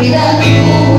queda